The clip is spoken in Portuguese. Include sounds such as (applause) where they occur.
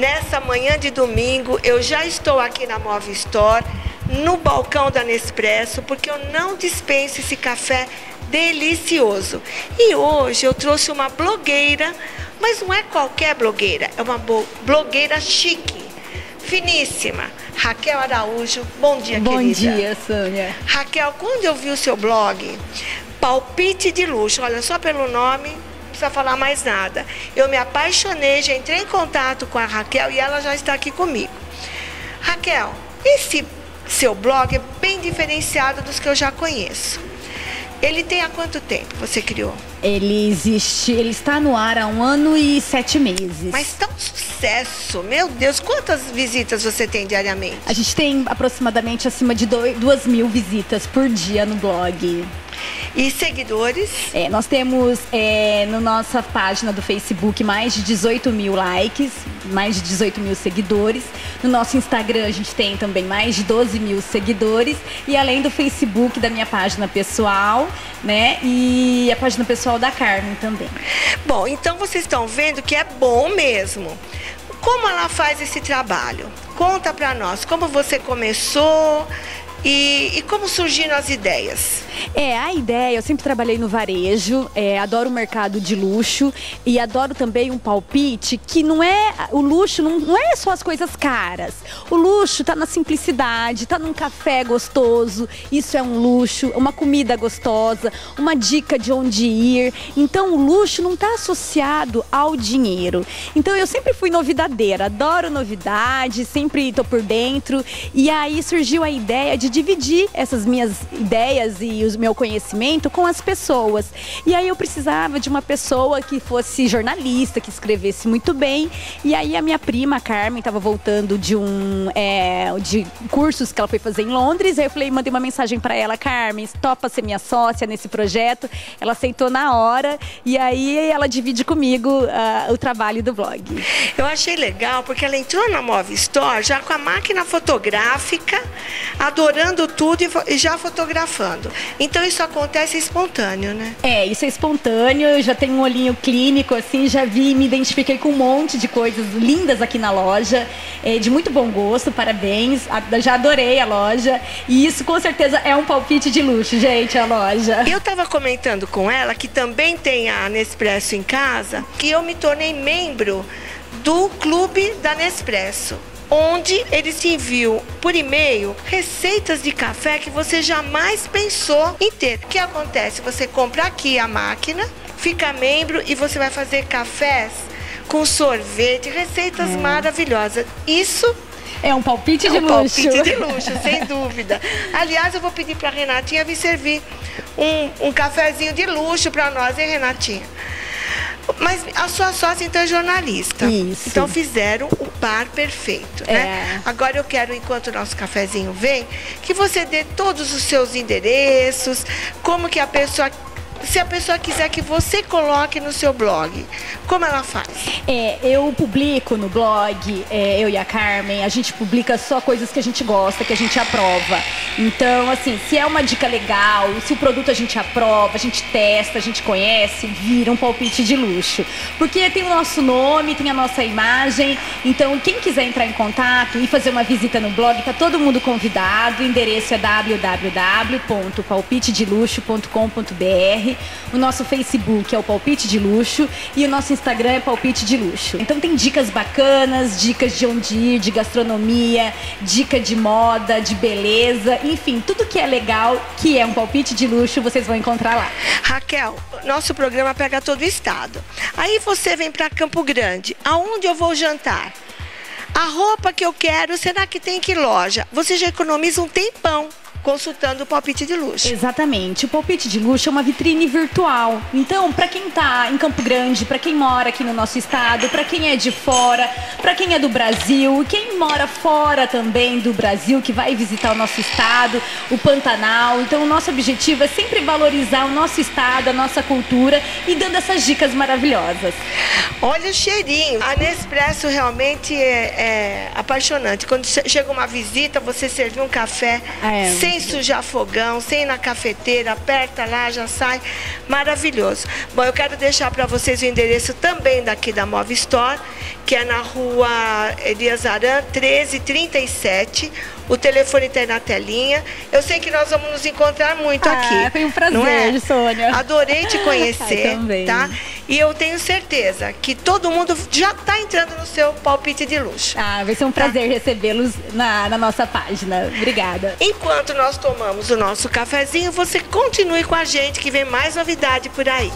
nessa manhã de domingo, eu já estou aqui na Move Store, no balcão da Nespresso, porque eu não dispenso esse café delicioso. E hoje eu trouxe uma blogueira, mas não é qualquer blogueira, é uma blogueira chique, finíssima. Raquel Araújo, bom dia, bom querida. Bom dia, Sônia. Raquel, quando eu vi o seu blog, Palpite de Luxo, olha, só pelo nome, precisa falar mais nada. Eu me apaixonei, já entrei em contato com a Raquel e ela já está aqui comigo. Raquel, esse seu blog é bem diferenciado dos que eu já conheço. Ele tem há quanto tempo você criou? Ele existe, ele está no ar há um ano e sete meses. Mas tão sucesso! Meu Deus, quantas visitas você tem diariamente? A gente tem aproximadamente acima de dois, duas mil visitas por dia no blog. E seguidores? É, nós temos é, na no nossa página do Facebook mais de 18 mil likes, mais de 18 mil seguidores. No nosso Instagram a gente tem também mais de 12 mil seguidores. E além do Facebook da minha página pessoal, né? E a página pessoal da Carmen também. Bom, então vocês estão vendo que é bom mesmo. Como ela faz esse trabalho? Conta para nós como você começou e, e como surgiram as ideias. É, a ideia, eu sempre trabalhei no varejo, é, adoro o mercado de luxo e adoro também um palpite que não é, o luxo não, não é só as coisas caras. O luxo está na simplicidade, está num café gostoso, isso é um luxo, uma comida gostosa, uma dica de onde ir. Então o luxo não está associado ao dinheiro. Então eu sempre fui novidadeira, adoro novidade, sempre estou por dentro. E aí surgiu a ideia de dividir essas minhas ideias e o meu conhecimento com as pessoas. E aí eu precisava de uma pessoa que fosse jornalista, que escrevesse muito bem. E aí a minha prima, a Carmen, estava voltando de um é, de cursos que ela foi fazer em Londres. Aí eu falei, mandei uma mensagem para ela, Carmen, topa ser minha sócia nesse projeto. Ela aceitou na hora e aí ela divide comigo uh, o trabalho do blog. Eu achei legal porque ela entrou na Move Store já com a máquina fotográfica, adorando tudo e já fotografando. Então isso acontece espontâneo, né? É, isso é espontâneo. Eu já tenho um olhinho clínico, assim, já vi, me identifiquei com um monte de coisas lindas aqui na loja, é, de muito bom gosto, parabéns. Já adorei a loja. E isso com certeza é um palpite de luxo, gente, a loja. Eu estava comentando com ela que também tem a Nespresso em casa, que eu me tornei membro do clube da Nespresso onde eles te enviam por e-mail receitas de café que você jamais pensou em ter. O que acontece? Você compra aqui a máquina, fica membro e você vai fazer cafés com sorvete, receitas é. maravilhosas. Isso é um palpite é de um luxo. palpite de luxo, sem (laughs) dúvida. Aliás, eu vou pedir para a Renatinha vir servir um, um cafezinho de luxo para nós, hein, Renatinha? Mas a sua sócia, então, é jornalista. Isso. Então, fizeram o par perfeito, né? É. Agora eu quero, enquanto o nosso cafezinho vem, que você dê todos os seus endereços, como que a pessoa se a pessoa quiser que você coloque no seu blog, como ela faz? É, eu publico no blog, é, eu e a Carmen, a gente publica só coisas que a gente gosta, que a gente aprova. Então, assim, se é uma dica legal, se o produto a gente aprova, a gente testa, a gente conhece, vira um palpite de luxo. Porque tem o nosso nome, tem a nossa imagem. Então, quem quiser entrar em contato e fazer uma visita no blog, tá todo mundo convidado. O endereço é www.palpitedeluxo.com.br o nosso Facebook é o Palpite de Luxo e o nosso Instagram é Palpite de Luxo. Então tem dicas bacanas, dicas de onde ir, de gastronomia, dica de moda, de beleza, enfim, tudo que é legal, que é um palpite de luxo, vocês vão encontrar lá. Raquel, nosso programa pega todo o estado. Aí você vem para Campo Grande. Aonde eu vou jantar? A roupa que eu quero, será que tem que loja? Você já economiza um tempão consultando o palpite de luxo. Exatamente. O palpite de luxo é uma vitrine virtual. Então, para quem está em Campo Grande, para quem mora aqui no nosso estado, para quem é de fora, para quem é do Brasil, quem mora fora também do Brasil, que vai visitar o nosso estado, o Pantanal. Então, o nosso objetivo é sempre valorizar o nosso estado, a nossa cultura e dando essas dicas maravilhosas. Olha o cheirinho. A Nespresso realmente é, é apaixonante. Quando chega uma visita, você servir um café é. sem sem sujar fogão, sem ir na cafeteira, aperta lá, já sai. Maravilhoso. Bom, eu quero deixar para vocês o endereço também daqui da Move Store, que é na rua Elias Aran, 1337. O telefone está aí na telinha. Eu sei que nós vamos nos encontrar muito ah, aqui. Foi um prazer, é? Sônia. Adorei te (laughs) conhecer, tá? E eu tenho certeza que todo mundo já está entrando no seu palpite de luxo. Ah, vai ser um prazer tá? recebê-los na, na nossa página. Obrigada. Enquanto nós tomamos o nosso cafezinho, você continue com a gente que vem mais novidade por aí.